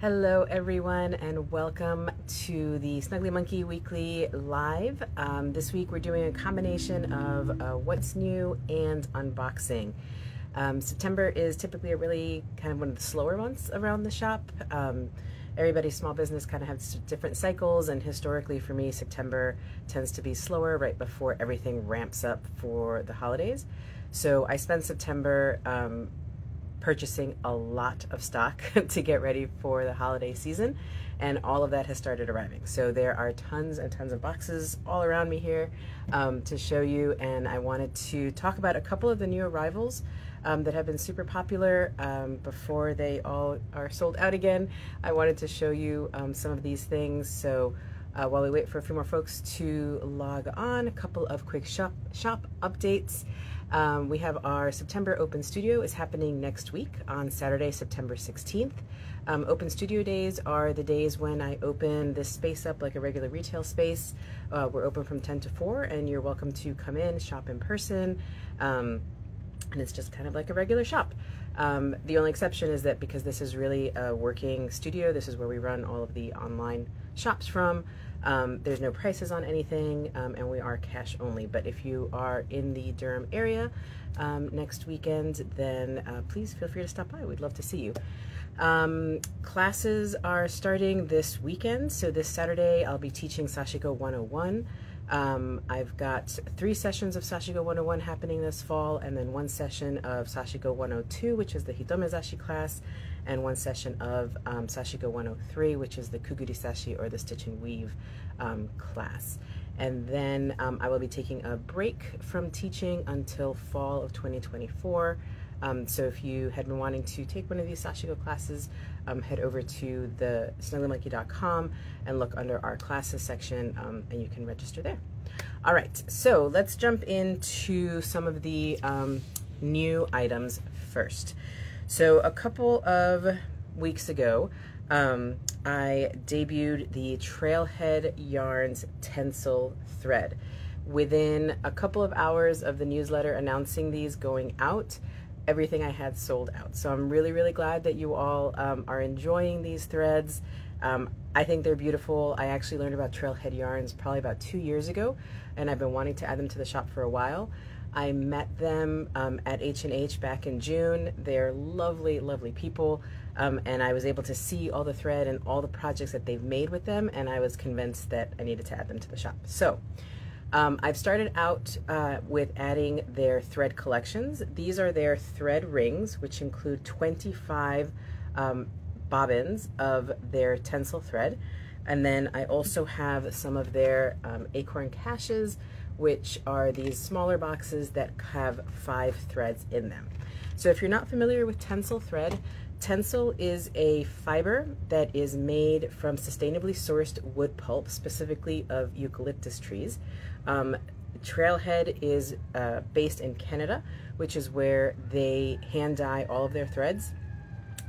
Hello, everyone, and welcome to the Snuggly Monkey Weekly Live. Um, this week, we're doing a combination of uh, what's new and unboxing. Um, September is typically a really kind of one of the slower months around the shop. Um, everybody's small business kind of has different cycles, and historically, for me, September tends to be slower right before everything ramps up for the holidays. So I spend September um, purchasing a lot of stock to get ready for the holiday season and all of that has started arriving. So there are tons and tons of boxes all around me here um, to show you and I wanted to talk about a couple of the new arrivals um, that have been super popular um, before they all are sold out again. I wanted to show you um, some of these things. So uh, while we wait for a few more folks to log on, a couple of quick shop, shop updates. Um, we have our September Open Studio is happening next week on Saturday, September 16th. Um, open Studio days are the days when I open this space up like a regular retail space. Uh, we're open from 10 to 4 and you're welcome to come in, shop in person. Um, and it's just kind of like a regular shop. Um, the only exception is that because this is really a working studio, this is where we run all of the online shops from. Um, there's no prices on anything, um, and we are cash only. But if you are in the Durham area um, next weekend, then uh, please feel free to stop by. We'd love to see you. Um, classes are starting this weekend. So this Saturday, I'll be teaching Sashiko 101. Um, I've got three sessions of Sashiko 101 happening this fall, and then one session of Sashiko 102, which is the Hitomezashi class, and one session of um, Sashiko 103, which is the Kuguri Sashi or the Stitch and Weave um, class. And then um, I will be taking a break from teaching until fall of 2024. Um, so if you had been wanting to take one of these Sashiko classes, um, head over to the snugglymonkey.com and look under our classes section um, and you can register there. All right, so let's jump into some of the new items first. So a couple of weeks ago, um, I debuted the Trailhead Yarns Tencel thread. Within a couple of hours of the newsletter announcing these going out, everything I had sold out. So I'm really, really glad that you all um, are enjoying these threads. Um, I think they're beautiful. I actually learned about Trailhead Yarns probably about two years ago, and I've been wanting to add them to the shop for a while. I met them um, at H&H back in June. They're lovely, lovely people. Um, and I was able to see all the thread and all the projects that they've made with them. And I was convinced that I needed to add them to the shop. So um, I've started out uh, with adding their thread collections. These are their thread rings, which include 25 um, bobbins of their Tencel thread. And then I also have some of their um, acorn caches, which are these smaller boxes that have five threads in them. So if you're not familiar with Tencel thread, Tencel is a fiber that is made from sustainably sourced wood pulp, specifically of eucalyptus trees. Um, Trailhead is uh, based in Canada, which is where they hand dye all of their threads.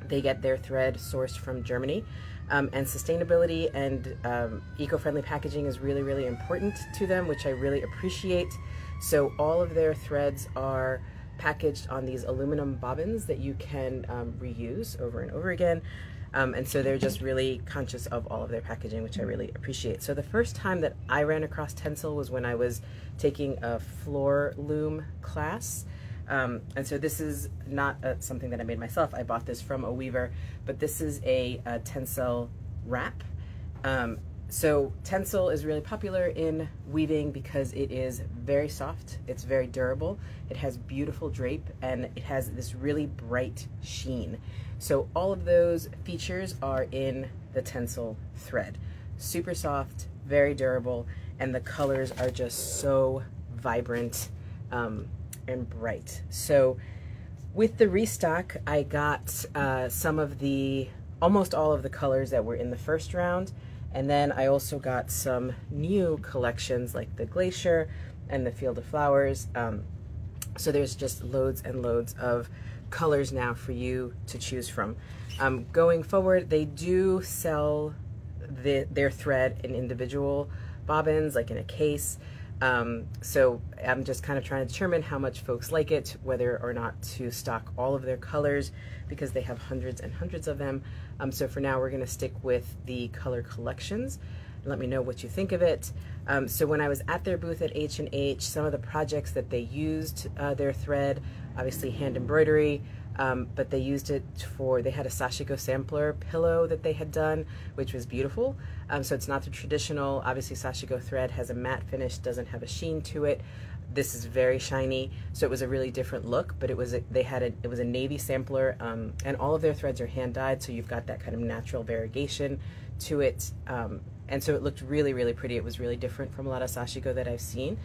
They get their thread sourced from Germany. Um, and sustainability and um, eco-friendly packaging is really, really important to them, which I really appreciate. So all of their threads are packaged on these aluminum bobbins that you can um, reuse over and over again. Um, and so they're just really conscious of all of their packaging, which I really appreciate. So the first time that I ran across Tencel was when I was taking a floor loom class. Um, and so this is not a, something that I made myself. I bought this from a weaver, but this is a, a Tencel wrap. Um, so Tencel is really popular in weaving because it is very soft, it's very durable, it has beautiful drape, and it has this really bright sheen. So all of those features are in the Tencel thread. Super soft, very durable, and the colors are just so vibrant. Um, and bright. So with the restock, I got uh, some of the, almost all of the colors that were in the first round. And then I also got some new collections like the Glacier and the Field of Flowers. Um, so there's just loads and loads of colors now for you to choose from. Um, going forward, they do sell the, their thread in individual bobbins, like in a case. Um, so I'm just kind of trying to determine how much folks like it, whether or not to stock all of their colors because they have hundreds and hundreds of them. Um, so for now, we're going to stick with the color collections. Let me know what you think of it. Um, so when I was at their booth at H&H, some of the projects that they used uh, their thread, obviously hand embroidery, um, but they used it for, they had a Sashiko sampler pillow that they had done, which was beautiful. Um, so it's not the traditional, obviously Sashiko thread has a matte finish, doesn't have a sheen to it. This is very shiny, so it was a really different look, but it was, a, they had a, it was a navy sampler, um, and all of their threads are hand dyed, so you've got that kind of natural variegation to it. Um, and so it looked really, really pretty. It was really different from a lot of Sashiko that I've seen.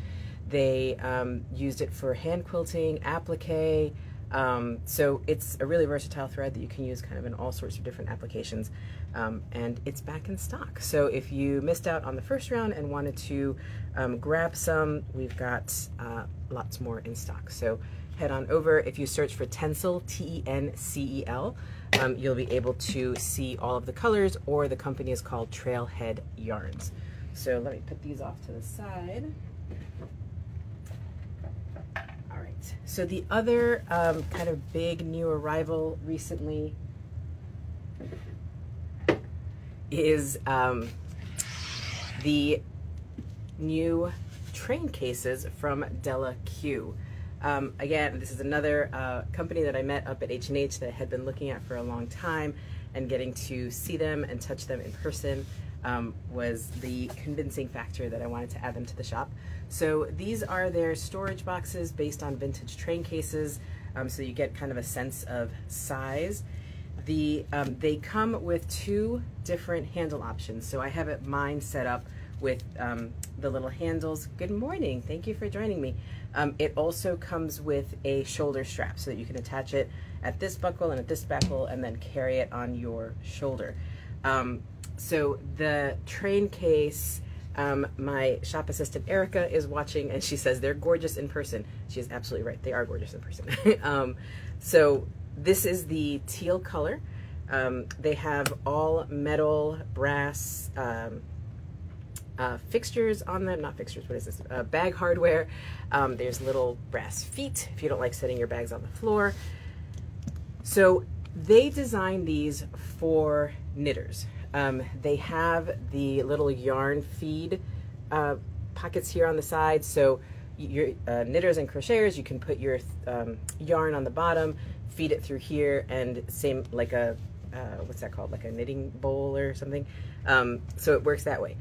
They um, used it for hand quilting, applique, um, so it's a really versatile thread that you can use kind of in all sorts of different applications. Um, and it's back in stock. So if you missed out on the first round and wanted to um, grab some, we've got uh, lots more in stock. So head on over. If you search for Tencel, T-E-N-C-E-L, um, you'll be able to see all of the colors or the company is called Trailhead Yarns. So let me put these off to the side. So the other um, kind of big new arrival recently is um, the new train cases from Della Q. Um, again, this is another uh, company that I met up at H&H that I had been looking at for a long time and getting to see them and touch them in person um, was the convincing factor that I wanted to add them to the shop. So these are their storage boxes based on vintage train cases, um, so you get kind of a sense of size. The, um, they come with two different handle options. So I have it mine set up with um, the little handles. Good morning, thank you for joining me. Um, it also comes with a shoulder strap so that you can attach it at this buckle and at this buckle and then carry it on your shoulder. Um, so the train case um, my shop assistant Erica is watching and she says they're gorgeous in person. She is absolutely right. They are gorgeous in person. um, so this is the teal color. Um, they have all metal, brass um, uh, fixtures on them. Not fixtures, what is this? Uh, bag hardware. Um, there's little brass feet if you don't like setting your bags on the floor. So they designed these for knitters. Um, they have the little yarn feed uh, pockets here on the side. So your uh, knitters and crocheters, you can put your um, yarn on the bottom, feed it through here, and same like a, uh, what's that called? Like a knitting bowl or something. Um, so it works that way.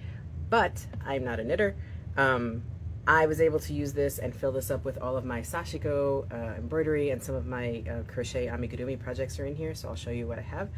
But I'm not a knitter. Um, I was able to use this and fill this up with all of my sashiko uh, embroidery and some of my uh, crochet amigurumi projects are in here, so I'll show you what I have.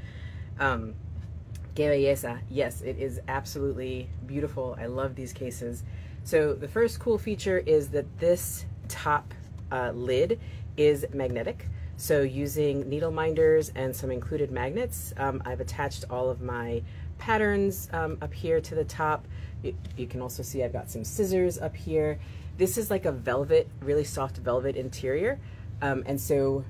Que belleza. Yes, it is absolutely beautiful. I love these cases. So the first cool feature is that this top uh, lid is magnetic. So using needle minders and some included magnets, um, I've attached all of my patterns um, up here to the top. You, you, can also see I've got some scissors up here. This is like a velvet, really soft velvet interior. Um, and so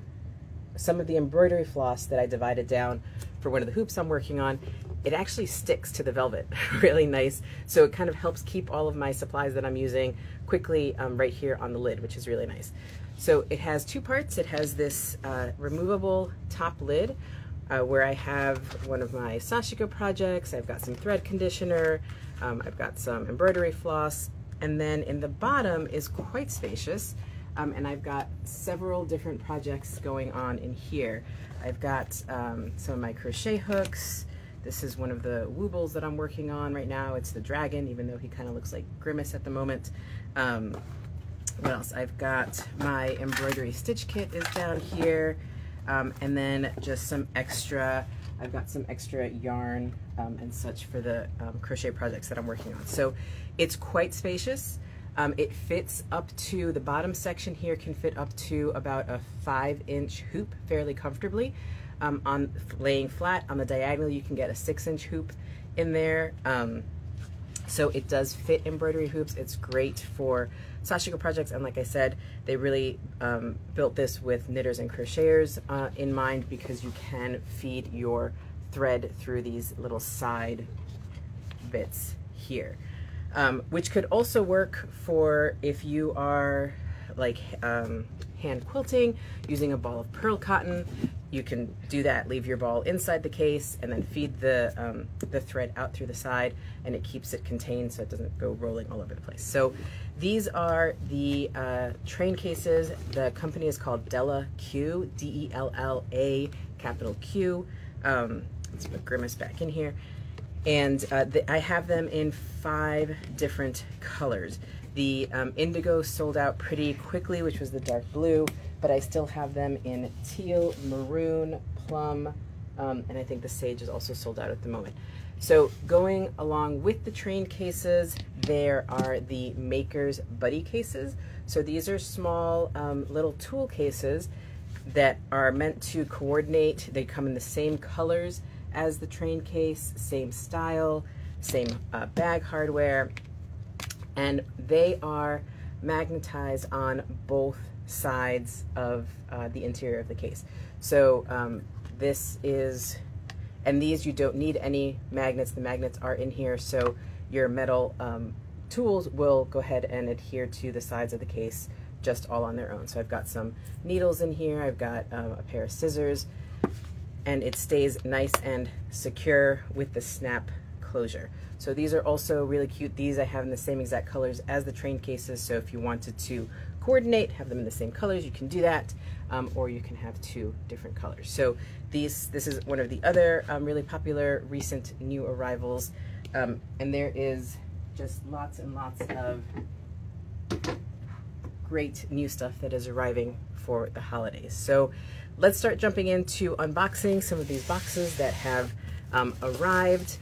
some of the embroidery floss that I divided down for one of the hoops I'm working on it actually sticks to the velvet really nice. So it kind of helps keep all of my supplies that I'm using quickly um, right here on the lid, which is really nice. So it has two parts. It has this uh, removable top lid uh, where I have one of my Sashiko projects. I've got some thread conditioner. Um, I've got some embroidery floss. And then in the bottom is quite spacious. Um, and I've got several different projects going on in here. I've got um, some of my crochet hooks, this is one of the woobles that I'm working on right now. It's the dragon, even though he kind of looks like Grimace at the moment. Um, what else? I've got my embroidery stitch kit is down here. Um, and then just some extra, I've got some extra yarn um, and such for the um, crochet projects that I'm working on. So it's quite spacious. Um, it fits up to, the bottom section here can fit up to about a five inch hoop fairly comfortably um, on laying flat on the diagonal you can get a six inch hoop in there um, so it does fit embroidery hoops it's great for sashiko projects and like I said they really um, built this with knitters and crocheters uh, in mind because you can feed your thread through these little side bits here um, which could also work for if you are like um, hand quilting using a ball of pearl cotton. You can do that, leave your ball inside the case and then feed the, um, the thread out through the side and it keeps it contained so it doesn't go rolling all over the place. So these are the uh, train cases. The company is called Della Q, D-E-L-L-A capital Q. Um, let's put Grimace back in here. And uh, the, I have them in five different colors. The um, indigo sold out pretty quickly, which was the dark blue, but I still have them in teal, maroon, plum, um, and I think the sage is also sold out at the moment. So going along with the train cases, there are the Maker's Buddy cases. So these are small um, little tool cases that are meant to coordinate. They come in the same colors as the train case, same style, same uh, bag hardware, and they are magnetized on both sides of uh, the interior of the case. So um, this is, and these you don't need any magnets. The magnets are in here, so your metal um, tools will go ahead and adhere to the sides of the case just all on their own. So I've got some needles in here, I've got um, a pair of scissors, and it stays nice and secure with the snap closure. So these are also really cute. These I have in the same exact colors as the train cases. So if you wanted to coordinate, have them in the same colors, you can do that. Um, or you can have two different colors. So these, this is one of the other um, really popular recent new arrivals. Um, and there is just lots and lots of great new stuff that is arriving for the holidays. So let's start jumping into unboxing some of these boxes that have um, arrived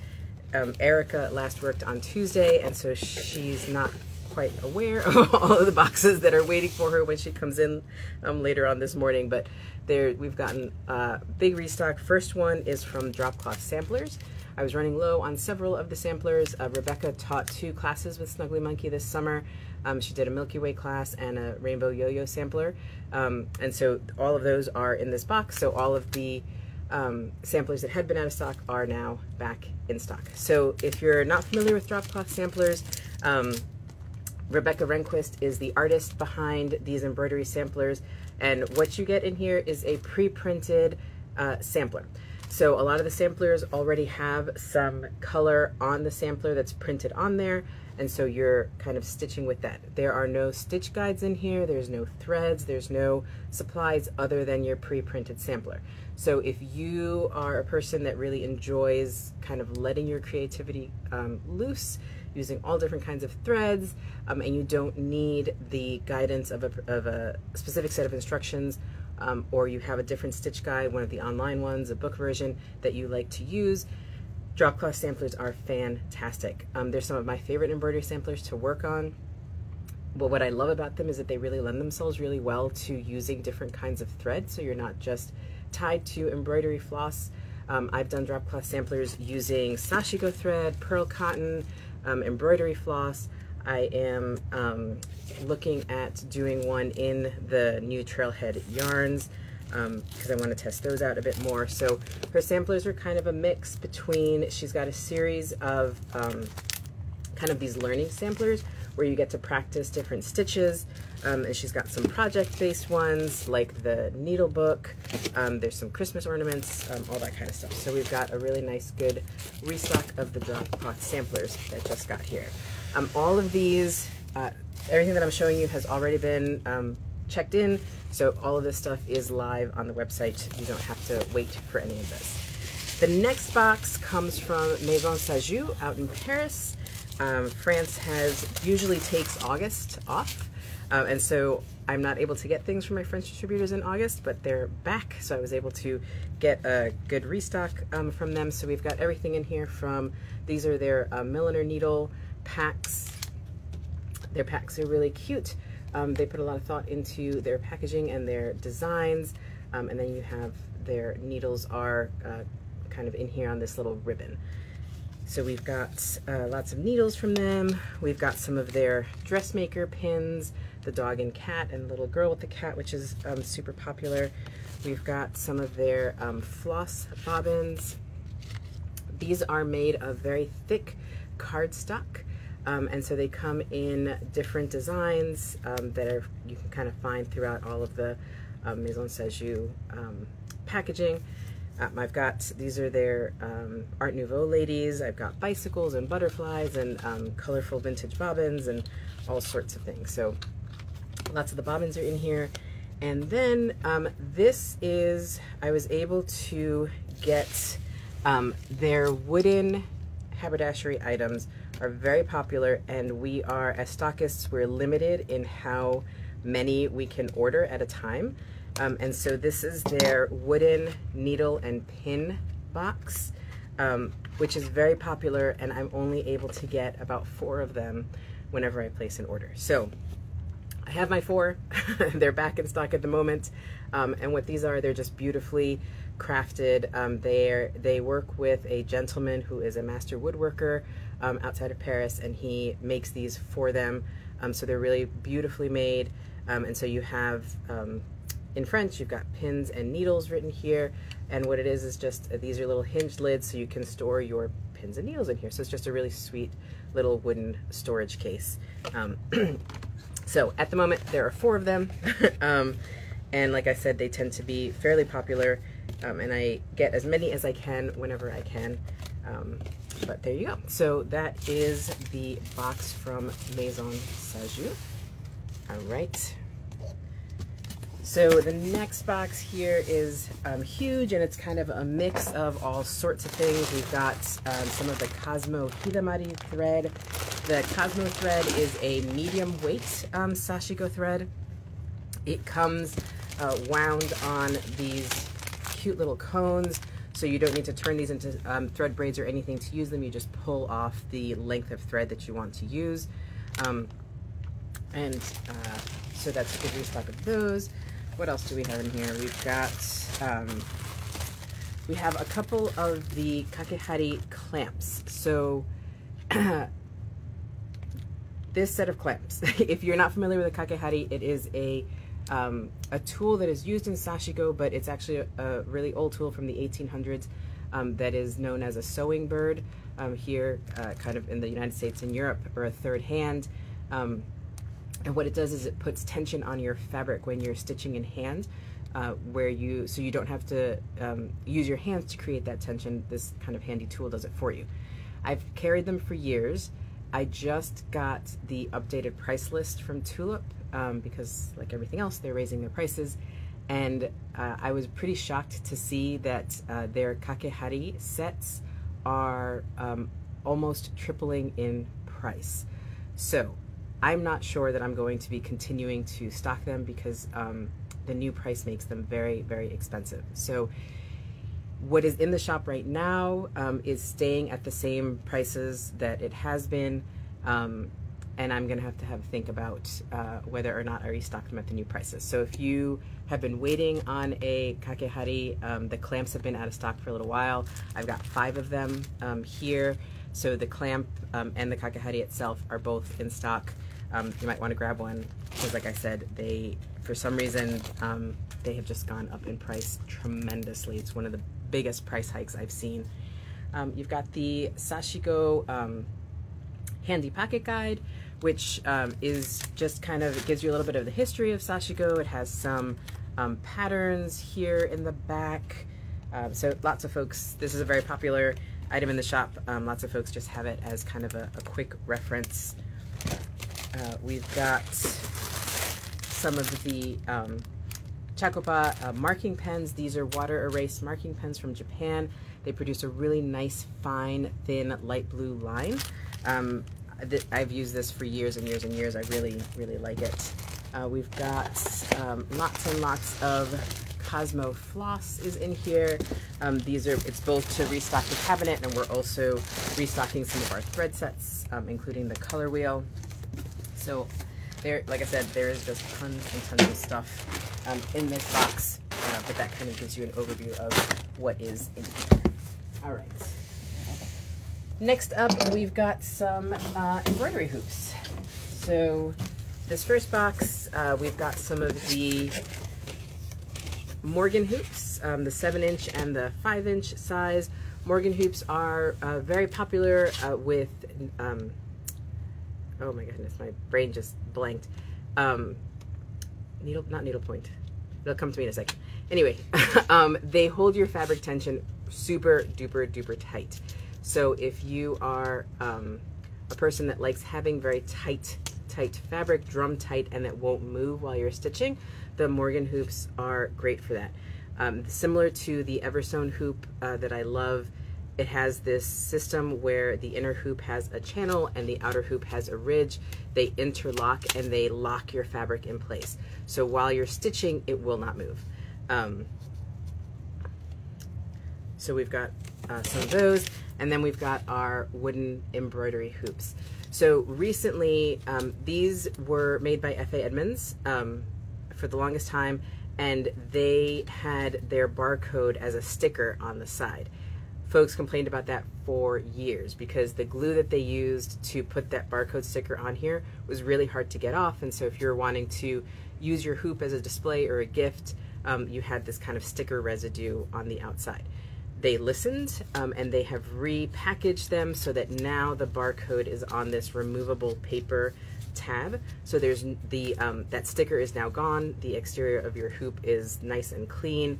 um, Erica last worked on Tuesday, and so she's not quite aware of all of the boxes that are waiting for her when she comes in um, later on this morning. But there, we've gotten a big restock. First one is from Dropcloth Samplers. I was running low on several of the samplers. Uh, Rebecca taught two classes with Snuggly Monkey this summer. Um, she did a Milky Way class and a Rainbow Yo-Yo sampler. Um, and so all of those are in this box. So all of the um, samplers that had been out of stock are now back in stock. So if you're not familiar with Dropcloth samplers, um, Rebecca Ringquist is the artist behind these embroidery samplers. And what you get in here is a pre-printed uh, sampler. So a lot of the samplers already have some color on the sampler that's printed on there. And so you're kind of stitching with that. There are no stitch guides in here. There's no threads. There's no supplies other than your pre-printed sampler. So if you are a person that really enjoys kind of letting your creativity um, loose, using all different kinds of threads, um, and you don't need the guidance of a, of a specific set of instructions, um, or you have a different stitch guide, one of the online ones, a book version that you like to use, Dropcloth samplers are fantastic. Um, they're some of my favorite embroidery samplers to work on. But what I love about them is that they really lend themselves really well to using different kinds of thread, so you're not just tied to embroidery floss. Um, I've done Dropcloth samplers using Sashiko thread, pearl cotton, um, embroidery floss. I am um, looking at doing one in the new Trailhead yarns because um, I want to test those out a bit more. So her samplers are kind of a mix between, she's got a series of um, kind of these learning samplers where you get to practice different stitches. Um, and she's got some project-based ones like the needle book. Um, there's some Christmas ornaments, um, all that kind of stuff. So we've got a really nice, good restock of the Dropcloth samplers that just got here. Um, all of these, uh, everything that I'm showing you has already been checked in. So all of this stuff is live on the website. You don't have to wait for any of this. The next box comes from Maison Sajou out in Paris. Um, France has usually takes August off. Um, and so I'm not able to get things from my French distributors in August, but they're back. So I was able to get a good restock um, from them. So we've got everything in here from, these are their uh, milliner needle packs. Their packs are really cute. Um, they put a lot of thought into their packaging and their designs. Um, and then you have their needles are uh, kind of in here on this little ribbon. So we've got uh, lots of needles from them. We've got some of their dressmaker pins, the dog and cat and little girl with the cat, which is um, super popular. We've got some of their um, floss bobbins. These are made of very thick cardstock. Um, and so they come in different designs um, that are you can kind of find throughout all of the um, Maison Sajou um, packaging. Um, I've got, these are their um, Art Nouveau ladies. I've got bicycles and butterflies and colorful vintage bobbins and all sorts of things. So lots of the bobbins are in here. And then this is, I was able to get their wooden haberdashery items are very popular and we are, as stockists, we're limited in how many we can order at a time. Um, and so this is their wooden needle and pin box, um, which is very popular and I'm only able to get about four of them whenever I place an order. So I have my four, they're back in stock at the moment. Um, and what these are, they're just beautifully crafted. Um, they they work with a gentleman who is a master woodworker um, outside of Paris and he makes these for them. Um, so they're really beautifully made. and so you have in French, you've got pins and needles written here. And what it is is just uh, these are little hinged lids so you can store your pins and needles in here. So it's just a really sweet little wooden storage case. Um, so at the moment, there are four of them. um, and like I said, they tend to be fairly popular. Um, and I get as many as I can whenever I can. Um, but there you go. So that is the box from Maison Sajou. All right. So the next box here is um, huge and it's kind of a mix of all sorts of things. We've got um, some of the Cosmo Hidamari thread. The Cosmo thread is a medium weight um, Sashiko thread. It comes uh, wound on these cute little cones so you don't need to turn these into um, thread braids or anything to use them. You just pull off the length of thread that you want to use. Um, and uh, so that's a good restock of those what else do we have in here? We've got, um, we have a couple of the kakehari clamps. So this set of clamps, if you're not familiar with a kakehari, it is a um, a tool that is used in sashiko, but it's actually a, a really old tool from the 1800s um, that is known as a sewing bird um, here, uh, kind of in the United States and Europe, or a third hand. Um, and what it does is it puts tension on your fabric when you're stitching in hand, uh, where you, so you don't have to um, use your hands to create that tension. This kind of handy tool does it for you. I've carried them for years. I just got the updated price list from Tulip um, because like everything else, they're raising their prices. And uh, I was pretty shocked to see that uh, their kakehari sets are um, almost tripling in price. So I'm not sure that I'm going to be continuing to stock them because um, the new price makes them very, very expensive. So what is in the shop right now um, is staying at the same prices that it has been. Um, and I'm to have to have think about uh, whether or not I restock them at the new prices. So if you have been waiting on a kakehari, um, the clamps have been out of stock for a little while. I've got five of them um, here. So the clamp um, and the kakehari itself are both in stock um, you might want to grab one because like I said, they, for some reason, um, they have just gone up in price tremendously. It's one of the biggest price hikes I've seen. Um, you've got the Sashiko Handy Pocket Guide, which um, is just kind of, it gives you a little bit of the history of Sashiko. It has some um, patterns here in the back. Uh, so lots of folks, this is a very popular item in the shop. Um, lots of folks just have it as kind of a, a quick reference uh, we've got some of the um, Chacopa uh, marking pens. These are water erase marking pens from Japan. They produce a really nice, fine, thin, light blue line. Um, I've used this for years and years and years. I really, really like it. Uh, we've got um, lots and lots of Cosmo Floss is in here. Um, these are, it's both to restock the cabinet and we're also restocking some of our thread sets, um, including the color wheel. So there, like I said, there is just tons and tons of stuff um, in this box, uh, but that kind of gives you an overview of what is in here. All right. Next up, we've got some uh, embroidery hoops. So this first box, uh, we've got some of the Morgan hoops, um, the 7 inch and the 5 inch size. Morgan hoops are uh, very popular uh, with um, oh my goodness, my brain just blanked. Um, needle, not needlepoint. It'll come to me in a second. Anyway, um, they hold your fabric tension super duper duper tight. So if you are um, a person that likes having very tight, tight fabric, drum tight, and that won't move while you're stitching, the Morgan hoops are great for that. Um, similar to the Eversewn hoop uh, that I love, it has this system where the inner hoop has a channel and the outer hoop has a ridge. They interlock and they lock your fabric in place. So while you're stitching, it will not move. Um, so we've got uh, some of those, and then we've got our wooden embroidery hoops. So recently, um, these were made by F.A. Edmonds um, for the longest time, and they had their barcode as a sticker on the side. Folks complained about that for years because the glue that they used to put that barcode sticker on here was really hard to get off. And so if you're wanting to use your hoop as a display or a gift, um, you had this kind of sticker residue on the outside. They listened um, and they have repackaged them so that now the barcode is on this removable paper tab. So there's the um, that sticker is now gone. The exterior of your hoop is nice and clean.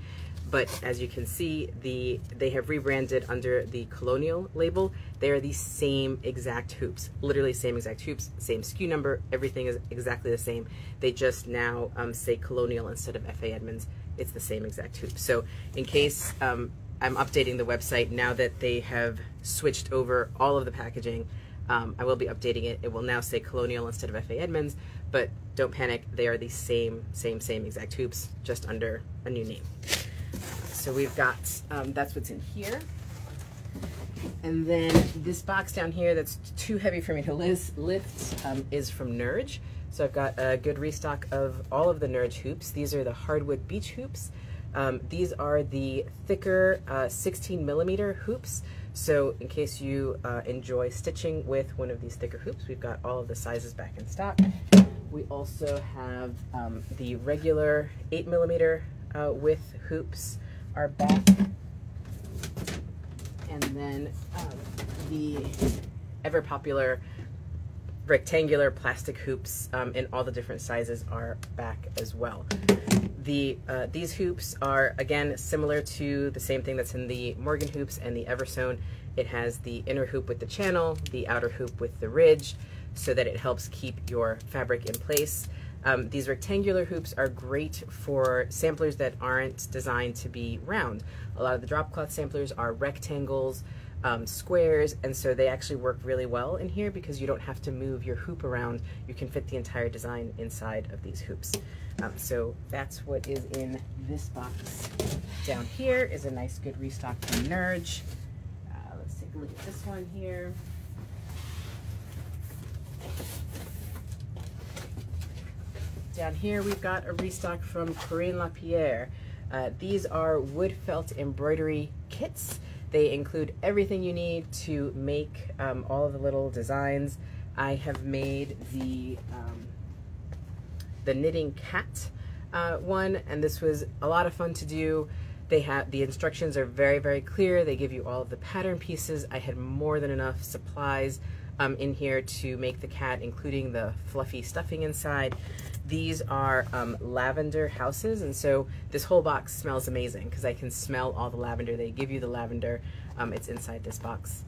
But as you can see, the they have rebranded under the Colonial label. They are the same exact hoops, literally same exact hoops, same SKU number. Everything is exactly the same. They just now um, say Colonial instead of F.A. Edmonds. It's the same exact hoop. So in case um, I'm updating the website now that they have switched over all of the packaging. Um, I will be updating it. It will now say Colonial instead of F.A. Edmonds, but don't panic. They are the same, same, same exact hoops, just under a new name. So we've got, um, that's what's in here. And then this box down here that's too heavy for me to lift um, is from Nurge. So I've got a good restock of all of the Nurge hoops. These are the hardwood beech hoops. Um, these are the thicker uh, 16 millimeter hoops. So in case you uh, enjoy stitching with one of these thicker hoops, we've got all of the sizes back in stock. We also have um, the regular 8 millimeter uh, width hoops are back. And then um, the ever popular rectangular plastic hoops um, in all the different sizes are back as well. The uh, These hoops are, again, similar to the same thing that's in the Morgan hoops and the Eversewn. It has the inner hoop with the channel, the outer hoop with the ridge, so that it helps keep your fabric in place. Um, these rectangular hoops are great for samplers that aren't designed to be round. A lot of the Dropcloth samplers are rectangles, um, squares, and so they actually work really well in here because you don't have to move your hoop around. You can fit the entire design inside of these hoops. Um, so that's what is in this box. Down here is a nice good restock from Nurge. Uh, let's take a look at this one here. Down here we've got a restock from Corinne Lapierre. Uh, these are wood felt embroidery kits. They include everything you need to make um, all of the little designs. I have made the um, the knitting cat uh, one, and this was a lot of fun to do. They have the instructions are very very clear. They give you all of the pattern pieces. I had more than enough supplies um, in here to make the cat, including the fluffy stuffing inside. These are um, lavender houses, and so this whole box smells amazing because I can smell all the lavender. They give you the lavender. Um, it's inside this box.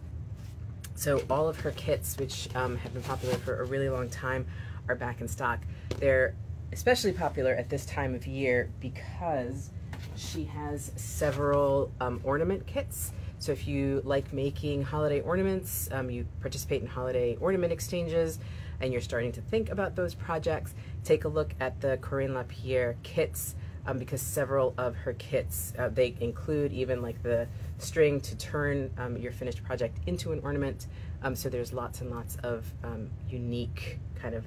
So all of her kits, which um, have been popular for a really long time, are back in stock. They're especially popular at this time of year because she has several um, ornament kits. So if you like making holiday ornaments, um, you participate in holiday ornament exchanges, and you're starting to think about those projects, take a look at the Corinne Lapierre kits um, because several of her kits, uh, they include even like the string to turn um, your finished project into an ornament. Um, so there's lots and lots of um, unique kind of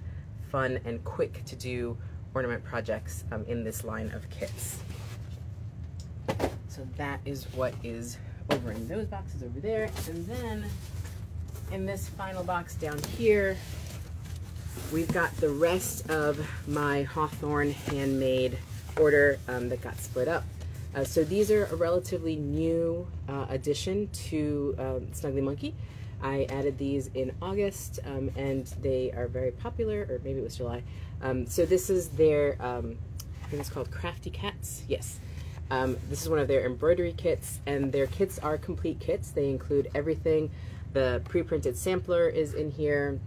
fun and quick to do ornament projects um, in this line of kits. So that is what is over in those boxes over there. And then in this final box down here, we've got the rest of my Hawthorn handmade order um, that got split up. Uh, so these are a relatively new uh, addition to um, Snuggly Monkey. I added these in August, um, and they are very popular, or maybe it was July. Um, so this is their, um, I think it's called Crafty Cats. Yes. Um, this is one of their embroidery kits, and their kits are complete kits. They include everything. The pre-printed sampler is in here,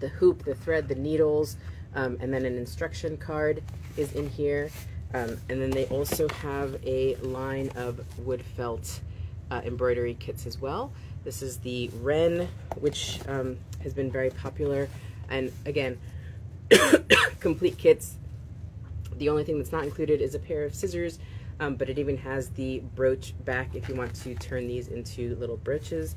the hoop, the thread, the needles, um, and then an instruction card is in here. Um, and then they also have a line of wood felt uh, embroidery kits as well. This is the Wren, which um, has been very popular. And again, complete kits. The only thing that's not included is a pair of scissors, um, but it even has the brooch back if you want to turn these into little brooches.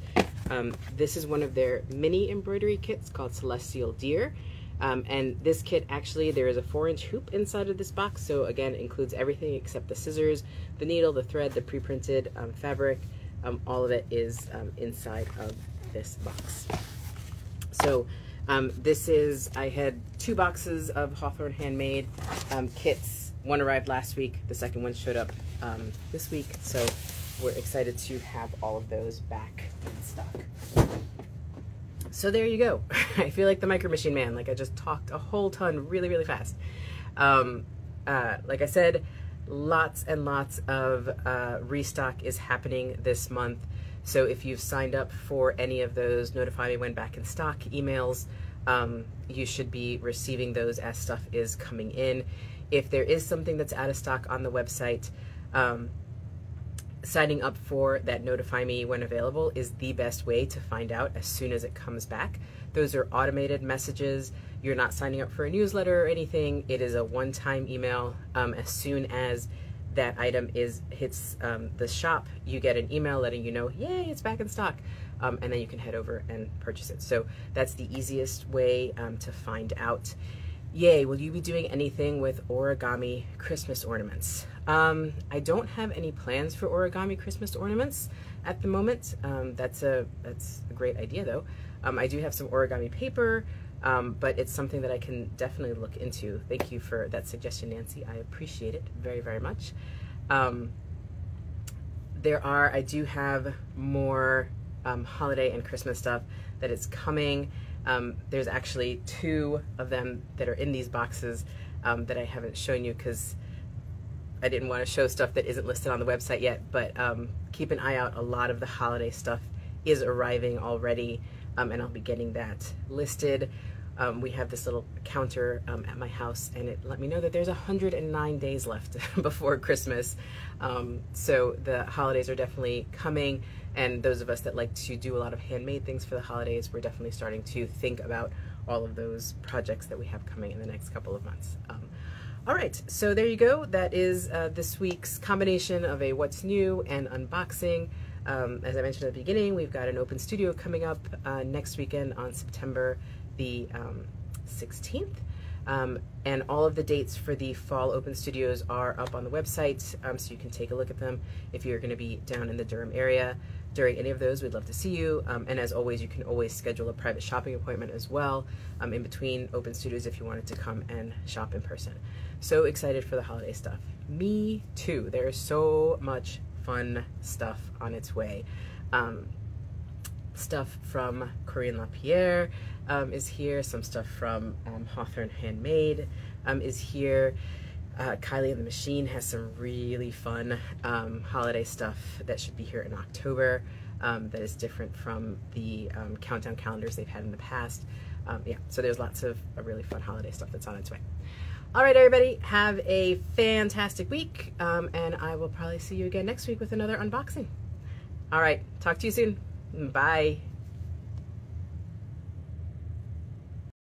Um, this is one of their mini embroidery kits called Celestial Deer. Um, and this kit actually, there is a four inch hoop inside of this box. So again, includes everything except the scissors, the needle, the thread, the pre-printed um, fabric, um, all of it is um, inside of this box. So um, this is, I had two boxes of Hawthorn Handmade kits. One arrived last week, the second one showed up this week. So we're excited to have all of those back in stock. So there you go. I feel like the Micro Machine Man, like I just talked a whole ton really, really fast. Um, uh, like I said, lots and lots of uh, restock is happening this month. So if you've signed up for any of those notify me when back in stock emails, um, you should be receiving those as stuff is coming in. If there is something that's out of stock on the website, um, signing up for that notify me when available is the best way to find out as soon as it comes back. Those are automated messages. You're not signing up for a newsletter or anything. It is a one-time email. Um, as soon as that item is hits um, the shop, you get an email letting you know, yay, it's back in stock. Um, and then you can head over and purchase it. So that's the easiest way um, to find out. Yay, will you be doing anything with origami Christmas ornaments? Um, I don't have any plans for origami Christmas ornaments at the moment. Um, that's a that's a great idea though. Um, I do have some origami paper. Um, but it's something that I can definitely look into. Thank you for that suggestion, Nancy. I appreciate it very, very much. Um, there are, I do have more um, holiday and Christmas stuff that is coming. There's actually two of them that are in these boxes that I haven't shown you because I didn't want to show stuff that isn't listed on the website yet, but um, keep an eye out. A lot of the holiday stuff is arriving already, and I'll be getting that listed um, we have this little counter um, at my house and it let me know that there's 109 days left before Christmas. Um, so the holidays are definitely coming and those of us that like to do a lot of handmade things for the holidays, we're definitely starting to think about all of those projects that we have coming in the next couple of months. All right, so there you go. That is uh, this week's combination of a what's new and unboxing. Um, as I mentioned at the beginning, we've got an open studio coming up uh, next weekend on September the um, 16th. Um, and all of the dates for the fall open studios are up on the website, um, so you can take a look at them if you're going to be down in the Durham area during any of those. We'd love to see you. Um, and as always, you can always schedule a private shopping appointment as well um, in between open studios if you wanted to come and shop in person. So excited for the holiday stuff. Me too. There's so much fun stuff on its way. Um, stuff from Corinne Lapierre um, is here. Some stuff from um, Hawthorn Handmade um, is here. Uh, Kylie and the Machine has some really fun um, holiday stuff that should be here in October um, that is different from the um, countdown calendars they've had in the past. yeah, so there's lots of uh, really fun holiday stuff that's on its way. All right, everybody, have a fantastic week, and I will probably see you again next week with another unboxing. All right, talk to you soon. Bye.